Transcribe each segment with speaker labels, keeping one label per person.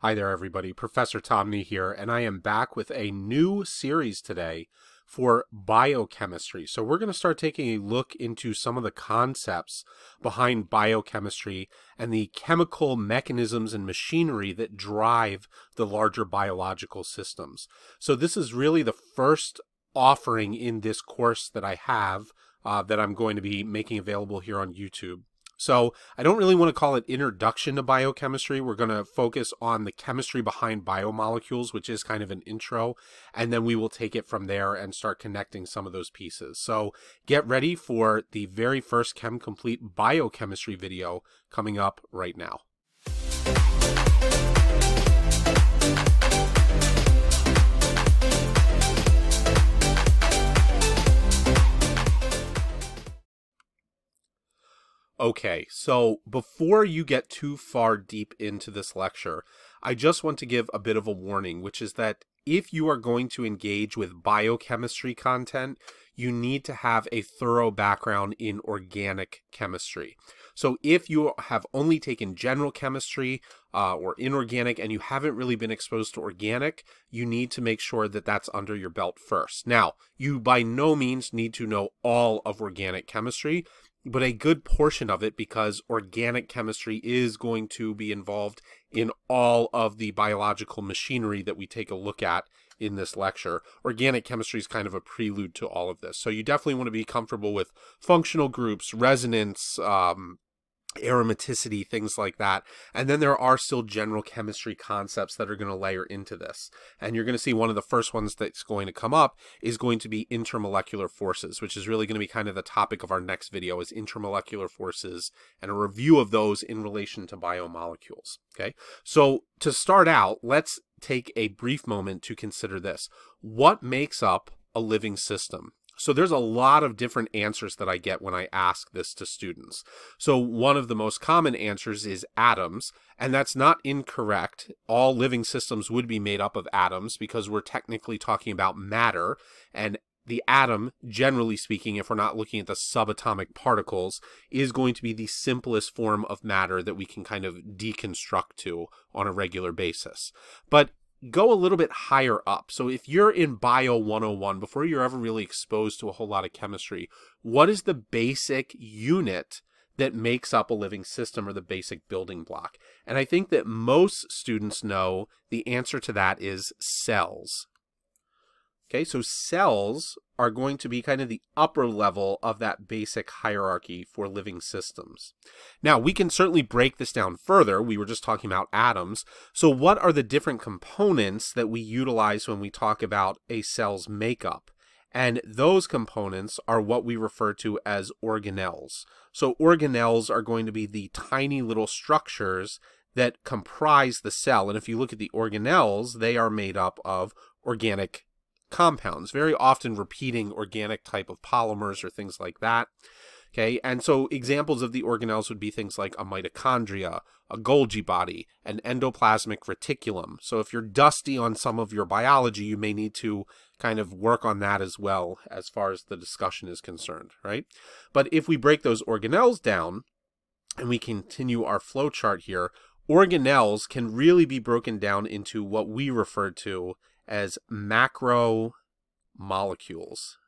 Speaker 1: Hi there, everybody. Professor Tomney here, and I am back with a new series today for biochemistry. So, we're going to start taking a look into some of the concepts behind biochemistry and the chemical mechanisms and machinery that drive the larger biological systems. So, this is really the first offering in this course that I have uh, that I'm going to be making available here on YouTube. So I don't really want to call it introduction to biochemistry. We're going to focus on the chemistry behind biomolecules, which is kind of an intro, and then we will take it from there and start connecting some of those pieces. So get ready for the very first Chem Complete biochemistry video coming up right now. Okay, so before you get too far deep into this lecture, I just want to give a bit of a warning, which is that if you are going to engage with biochemistry content, you need to have a thorough background in organic chemistry. So if you have only taken general chemistry uh, or inorganic and you haven't really been exposed to organic, you need to make sure that that's under your belt first. Now, you by no means need to know all of organic chemistry but a good portion of it because organic chemistry is going to be involved in all of the biological machinery that we take a look at in this lecture. Organic chemistry is kind of a prelude to all of this. So you definitely want to be comfortable with functional groups, resonance, um, aromaticity, things like that. And then there are still general chemistry concepts that are going to layer into this. And you're going to see one of the first ones that's going to come up is going to be intermolecular forces, which is really going to be kind of the topic of our next video is intermolecular forces and a review of those in relation to biomolecules. Okay. So to start out, let's take a brief moment to consider this. What makes up a living system? So there's a lot of different answers that I get when I ask this to students. So one of the most common answers is atoms, and that's not incorrect. All living systems would be made up of atoms because we're technically talking about matter, and the atom, generally speaking, if we're not looking at the subatomic particles, is going to be the simplest form of matter that we can kind of deconstruct to on a regular basis. But go a little bit higher up. So if you're in Bio 101, before you're ever really exposed to a whole lot of chemistry, what is the basic unit that makes up a living system or the basic building block? And I think that most students know the answer to that is cells. Okay, so cells are going to be kind of the upper level of that basic hierarchy for living systems. Now, we can certainly break this down further. We were just talking about atoms. So, what are the different components that we utilize when we talk about a cell's makeup? And those components are what we refer to as organelles. So, organelles are going to be the tiny little structures that comprise the cell. And if you look at the organelles, they are made up of organic compounds, very often repeating organic type of polymers or things like that. Okay, and so examples of the organelles would be things like a mitochondria, a Golgi body, an endoplasmic reticulum. So if you're dusty on some of your biology, you may need to kind of work on that as well as far as the discussion is concerned, right? But if we break those organelles down and we continue our flow chart here, organelles can really be broken down into what we refer to as macro molecules.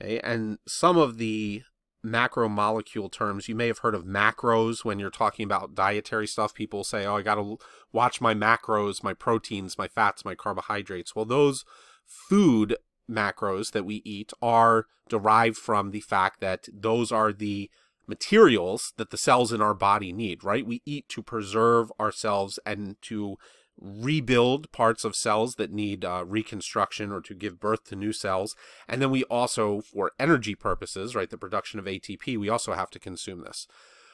Speaker 1: Okay, and some of the macromolecule terms, you may have heard of macros when you're talking about dietary stuff. People say, oh, I got to watch my macros, my proteins, my fats, my carbohydrates. Well, those food macros that we eat are derived from the fact that those are the materials that the cells in our body need, right? We eat to preserve ourselves and to rebuild parts of cells that need uh, reconstruction or to give birth to new cells. And then we also, for energy purposes, right, the production of ATP, we also have to consume this.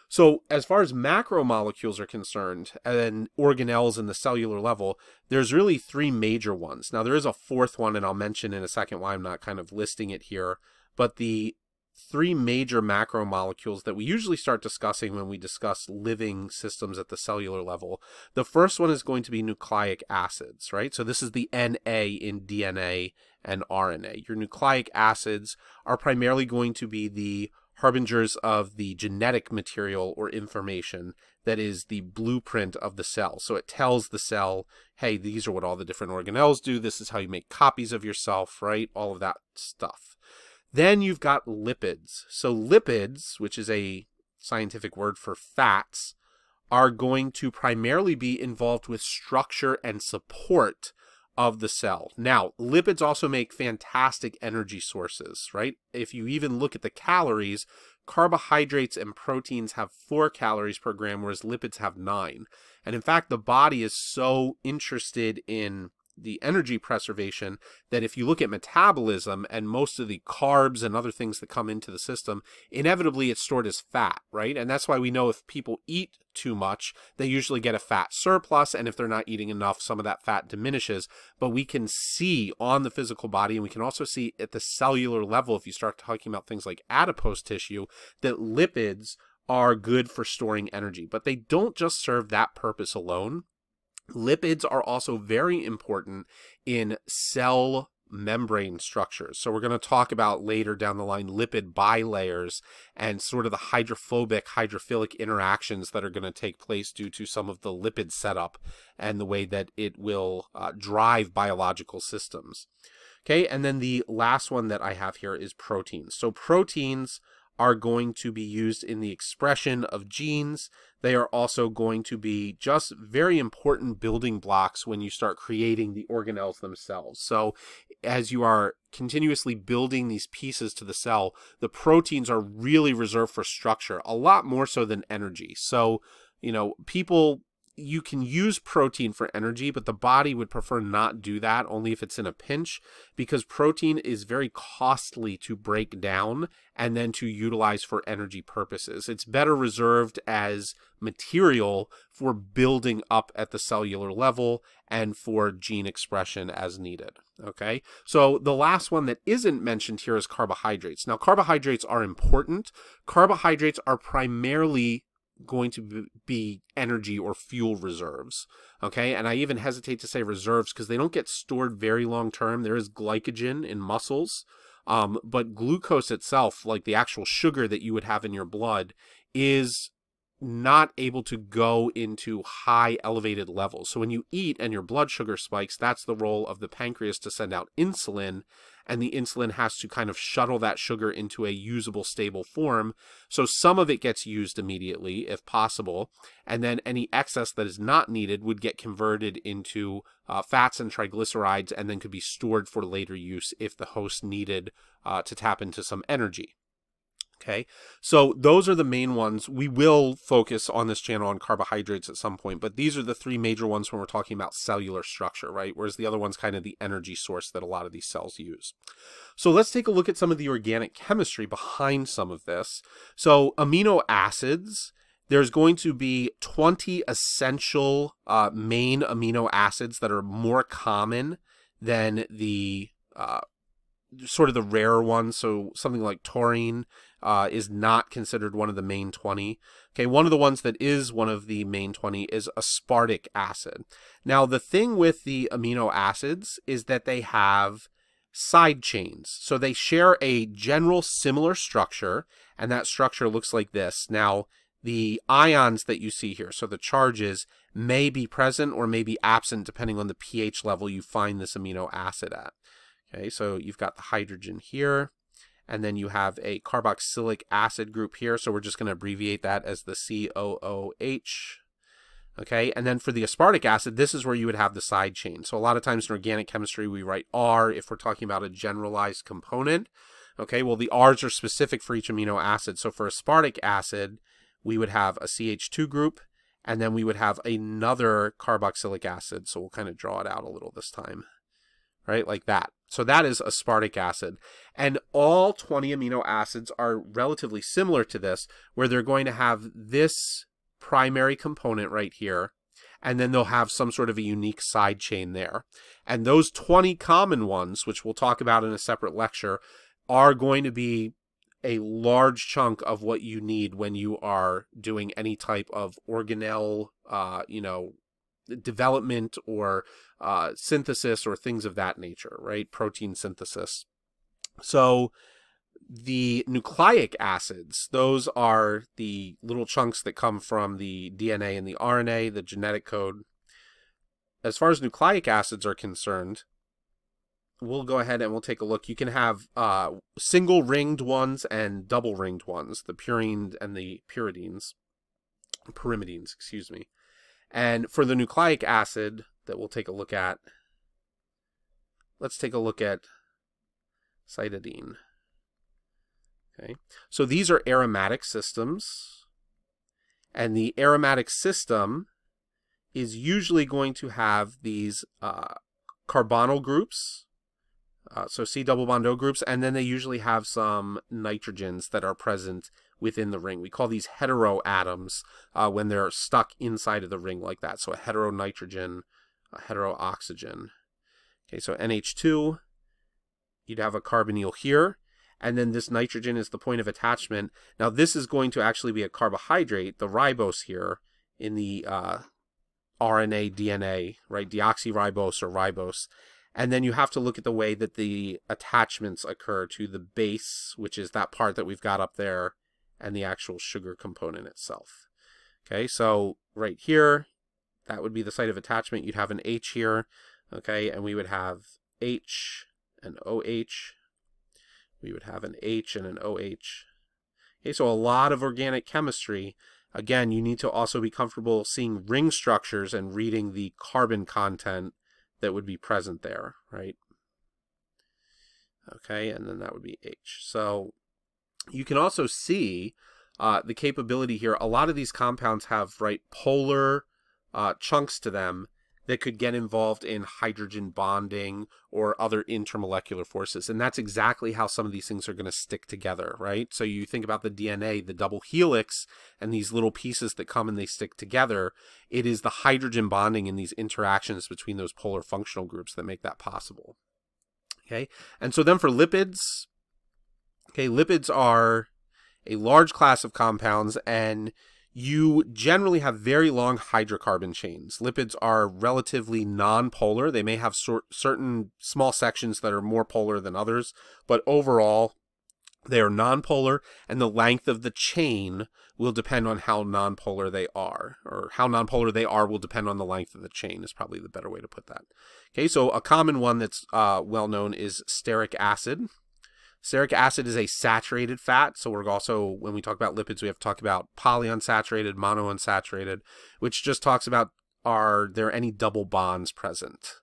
Speaker 1: So, as far as macromolecules are concerned, and organelles in the cellular level, there's really three major ones. Now, there is a fourth one, and I'll mention in a second why I'm not kind of listing it here. But the three major macromolecules that we usually start discussing when we discuss living systems at the cellular level. The first one is going to be nucleic acids, right? So this is the NA in DNA and RNA. Your nucleic acids are primarily going to be the harbingers of the genetic material or information that is the blueprint of the cell. So it tells the cell, hey, these are what all the different organelles do. This is how you make copies of yourself, right? All of that stuff. Then you've got lipids. So lipids, which is a scientific word for fats, are going to primarily be involved with structure and support of the cell. Now, lipids also make fantastic energy sources, right? If you even look at the calories, carbohydrates and proteins have four calories per gram, whereas lipids have nine. And in fact, the body is so interested in the energy preservation that if you look at metabolism and most of the carbs and other things that come into the system, inevitably it's stored as fat, right? And that's why we know if people eat too much, they usually get a fat surplus. And if they're not eating enough, some of that fat diminishes. But we can see on the physical body, and we can also see at the cellular level, if you start talking about things like adipose tissue, that lipids are good for storing energy, but they don't just serve that purpose alone. Lipids are also very important in cell membrane structures. So we're going to talk about later down the line lipid bilayers and sort of the hydrophobic hydrophilic interactions that are going to take place due to some of the lipid setup and the way that it will uh, drive biological systems. Okay, and then the last one that I have here is proteins. So proteins are going to be used in the expression of genes. They are also going to be just very important building blocks when you start creating the organelles themselves. So as you are continuously building these pieces to the cell, the proteins are really reserved for structure, a lot more so than energy. So, you know, people you can use protein for energy, but the body would prefer not do that only if it's in a pinch because protein is very costly to break down and then to utilize for energy purposes. It's better reserved as material for building up at the cellular level and for gene expression as needed. Okay, so the last one that isn't mentioned here is carbohydrates. Now, carbohydrates are important. Carbohydrates are primarily going to be energy or fuel reserves. Okay, and I even hesitate to say reserves because they don't get stored very long term. There is glycogen in muscles, um, but glucose itself, like the actual sugar that you would have in your blood, is not able to go into high elevated levels. So when you eat and your blood sugar spikes, that's the role of the pancreas to send out insulin and the insulin has to kind of shuttle that sugar into a usable stable form. So some of it gets used immediately if possible, and then any excess that is not needed would get converted into uh, fats and triglycerides and then could be stored for later use if the host needed uh, to tap into some energy. Okay, so those are the main ones. We will focus on this channel on carbohydrates at some point, but these are the three major ones when we're talking about cellular structure, right? Whereas the other one's kind of the energy source that a lot of these cells use. So let's take a look at some of the organic chemistry behind some of this. So amino acids, there's going to be 20 essential uh, main amino acids that are more common than the uh, sort of the rare ones. So something like taurine uh, is not considered one of the main 20. Okay, one of the ones that is one of the main 20 is aspartic acid. Now, the thing with the amino acids is that they have side chains. So they share a general similar structure, and that structure looks like this. Now, the ions that you see here, so the charges, may be present or may be absent depending on the pH level you find this amino acid at. Okay, so you've got the hydrogen here, and then you have a carboxylic acid group here, so we're just going to abbreviate that as the COOH. Okay, and then for the aspartic acid, this is where you would have the side chain. So a lot of times in organic chemistry, we write R if we're talking about a generalized component. Okay, well, the R's are specific for each amino acid. So for aspartic acid, we would have a CH2 group, and then we would have another carboxylic acid. So we'll kind of draw it out a little this time, right? Like that. So that is aspartic acid. And all 20 amino acids are relatively similar to this, where they're going to have this primary component right here, and then they'll have some sort of a unique side chain there. And those 20 common ones, which we'll talk about in a separate lecture, are going to be a large chunk of what you need when you are doing any type of organelle, uh, you know, development or uh, synthesis or things of that nature, right? Protein synthesis. So The nucleic acids, those are the little chunks that come from the DNA and the RNA, the genetic code. As far as nucleic acids are concerned, we'll go ahead and we'll take a look. You can have uh, single ringed ones and double ringed ones, the purines and the pyridines, pyrimidines, excuse me. And for the nucleic acid that we'll take a look at, let's take a look at cytidine. Okay, so these are aromatic systems, and the aromatic system is usually going to have these uh, carbonyl groups, uh, so C double bond O groups, and then they usually have some nitrogens that are present within the ring. We call these heteroatoms uh, when they're stuck inside of the ring like that. So a heteronitrogen, a heterooxygen. Okay, so NH2, you'd have a carbonyl here, and then this nitrogen is the point of attachment. Now this is going to actually be a carbohydrate, the ribose here, in the uh, RNA, DNA, right? Deoxyribose or ribose. And then you have to look at the way that the attachments occur to the base, which is that part that we've got up there, and the actual sugar component itself. Okay, so right here, that would be the site of attachment. You'd have an H here, okay, and we would have H and OH we would have an H and an OH. Okay, so a lot of organic chemistry. Again, you need to also be comfortable seeing ring structures and reading the carbon content that would be present there, right? Okay, and then that would be H. So you can also see uh, the capability here. A lot of these compounds have, right, polar uh, chunks to them that could get involved in hydrogen bonding or other intermolecular forces. And that's exactly how some of these things are going to stick together, right? So you think about the DNA, the double helix, and these little pieces that come and they stick together. It is the hydrogen bonding and these interactions between those polar functional groups that make that possible. Okay, and so then for lipids, okay, lipids are a large class of compounds and you generally have very long hydrocarbon chains. Lipids are relatively non-polar. They may have certain small sections that are more polar than others, but overall they are non-polar and the length of the chain will depend on how non-polar they are or how non-polar they are will depend on the length of the chain is probably the better way to put that. Okay, so a common one that's uh, well known is stearic acid. Stearic acid is a saturated fat, so we're also, when we talk about lipids, we have to talk about polyunsaturated, monounsaturated, which just talks about are there any double bonds present.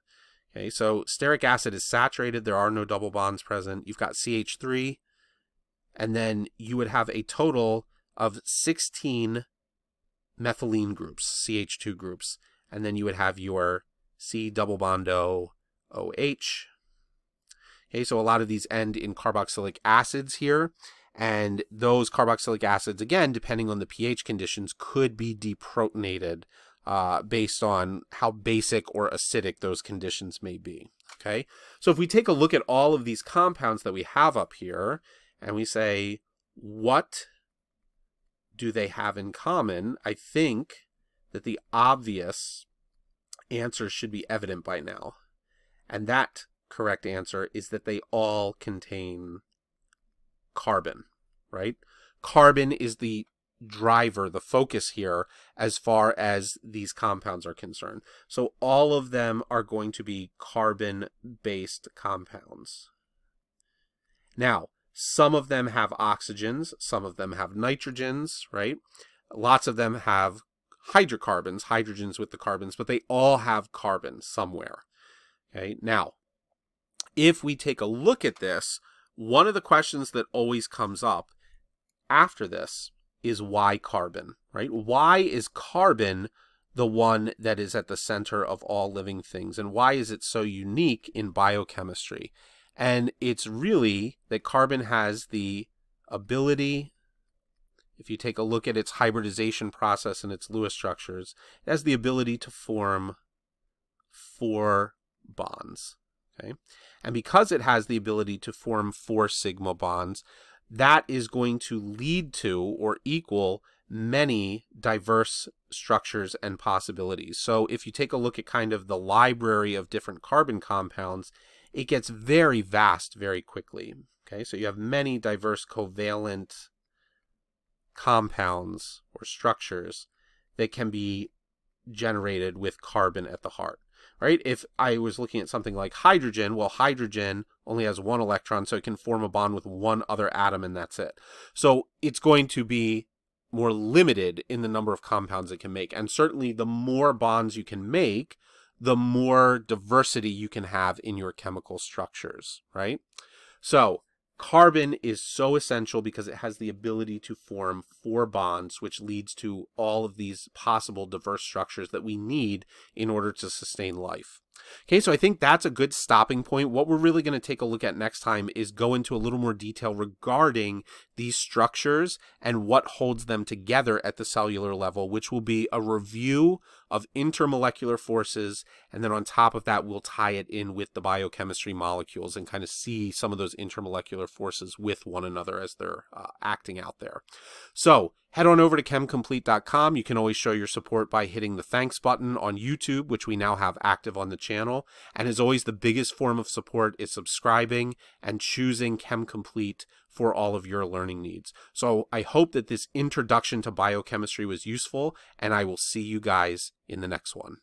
Speaker 1: Okay, so stearic acid is saturated, there are no double bonds present. You've got CH3, and then you would have a total of 16 methylene groups, CH2 groups, and then you would have your C double bond O OH, Okay, so a lot of these end in carboxylic acids here. And those carboxylic acids, again, depending on the pH conditions, could be deprotonated uh, based on how basic or acidic those conditions may be. Okay, so if we take a look at all of these compounds that we have up here, and we say, what do they have in common? I think that the obvious answer should be evident by now. And that correct answer is that they all contain carbon, right? Carbon is the driver, the focus here as far as these compounds are concerned. So all of them are going to be carbon-based compounds. Now, some of them have oxygens, some of them have nitrogens, right? Lots of them have hydrocarbons, hydrogens with the carbons, but they all have carbon somewhere. Okay, now if we take a look at this, one of the questions that always comes up after this is why carbon, right? Why is carbon the one that is at the center of all living things? And why is it so unique in biochemistry? And it's really that carbon has the ability, if you take a look at its hybridization process and its Lewis structures, it has the ability to form four bonds. Okay. And because it has the ability to form four sigma bonds, that is going to lead to or equal many diverse structures and possibilities. So if you take a look at kind of the library of different carbon compounds, it gets very vast very quickly. Okay, so you have many diverse covalent compounds or structures that can be generated with carbon at the heart. Right? If I was looking at something like hydrogen, well, hydrogen only has one electron, so it can form a bond with one other atom, and that's it. So it's going to be more limited in the number of compounds it can make. And certainly, the more bonds you can make, the more diversity you can have in your chemical structures, right? So Carbon is so essential because it has the ability to form four bonds, which leads to all of these possible diverse structures that we need in order to sustain life. Okay, so I think that's a good stopping point. What we're really going to take a look at next time is go into a little more detail regarding these structures and what holds them together at the cellular level, which will be a review of intermolecular forces. And then on top of that, we'll tie it in with the biochemistry molecules and kind of see some of those intermolecular forces with one another as they're uh, acting out there. So Head on over to chemcomplete.com. You can always show your support by hitting the thanks button on YouTube, which we now have active on the channel. And as always, the biggest form of support is subscribing and choosing ChemComplete for all of your learning needs. So I hope that this introduction to biochemistry was useful, and I will see you guys in the next one.